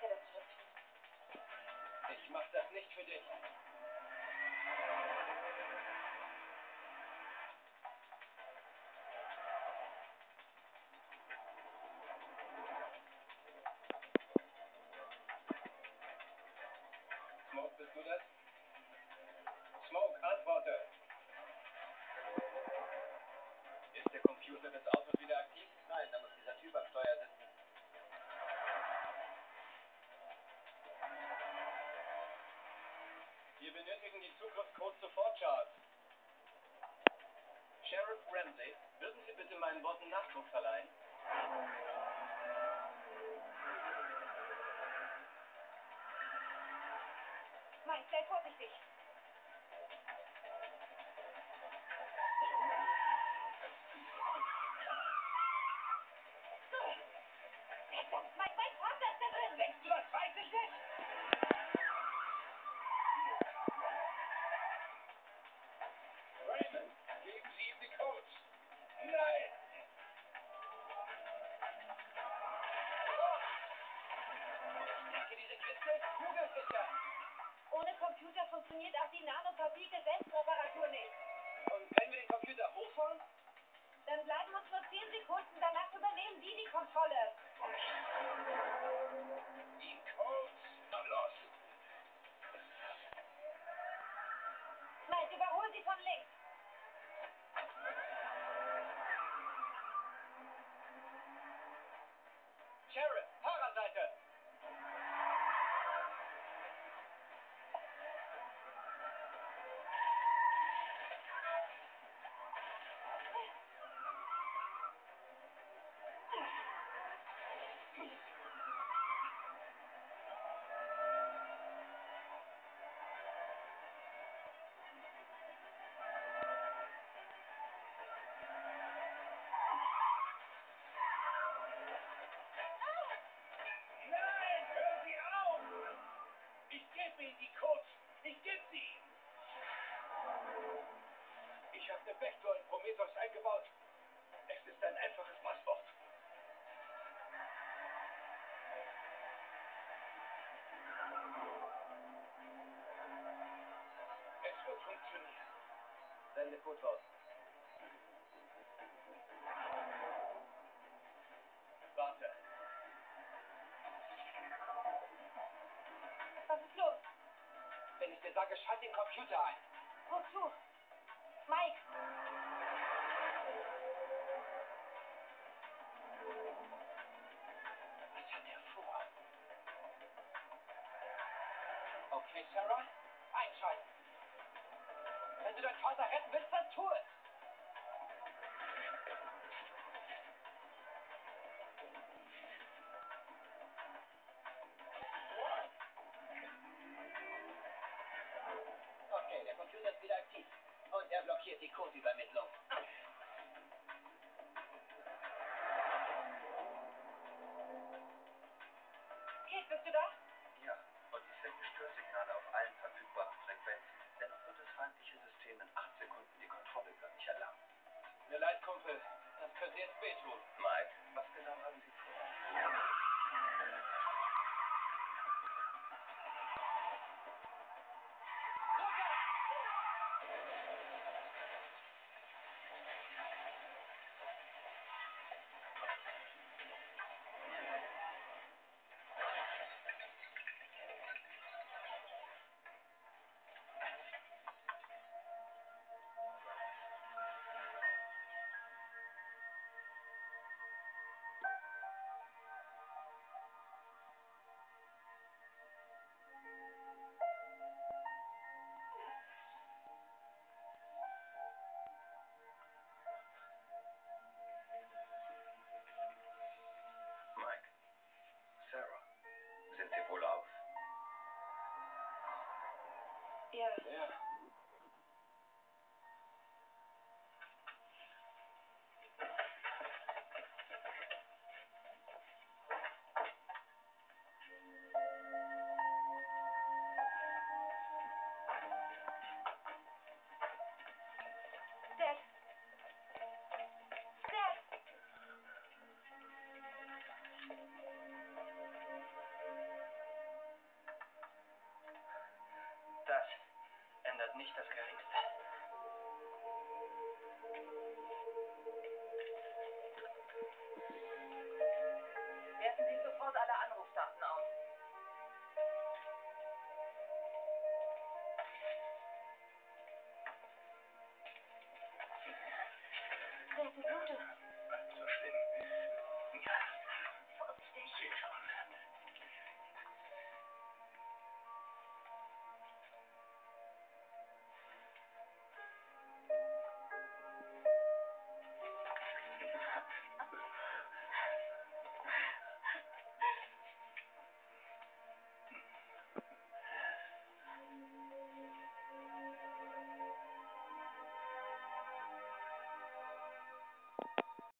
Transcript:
Danke, tust. Ich mach das nicht für dich. Smoke, bist du das? Smoke, antworte. Benötigen die Zugriffscodes sofort, Charles. Sheriff Ramsey, würden Sie bitte meinen Worten Nachdruck verleihen? Sei vorsichtig. Die nanopapierte Selbstreparatur nicht. Und wenn wir den Computer hochfahren? Dann bleiben uns nur 10 Sekunden, danach übernehmen die die Kontrolle. Die Codes. Na los. Mike, überhol sie von links. Ich habe den Vektor in Prometheus eingebaut. Es ist ein einfaches Passwort. Sende Code raus. Warte. Was ist los? Wenn ich dir sage, schalt den Computer ein. Wozu? Mike, Was hat er vor? Okay, Sarah, einschalten. Wenn du deinen Vater retten willst, dann tu es. Okay, der Computer ist wieder aktiv. Und er blockiert die Codeübermittlung. Kate, bist du da? Ja, und ich sende Störsignale auf allen Kumpel. Das könnte jetzt wehtun. Mike, was genau haben Sie vor? Nicht das geringste. Werten Sie sofort alle Anrufdaten aus. Werte du